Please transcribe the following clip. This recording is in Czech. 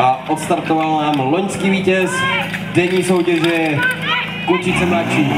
A odstartoval nám loňský vítěz denní soutěže Kučice mladší.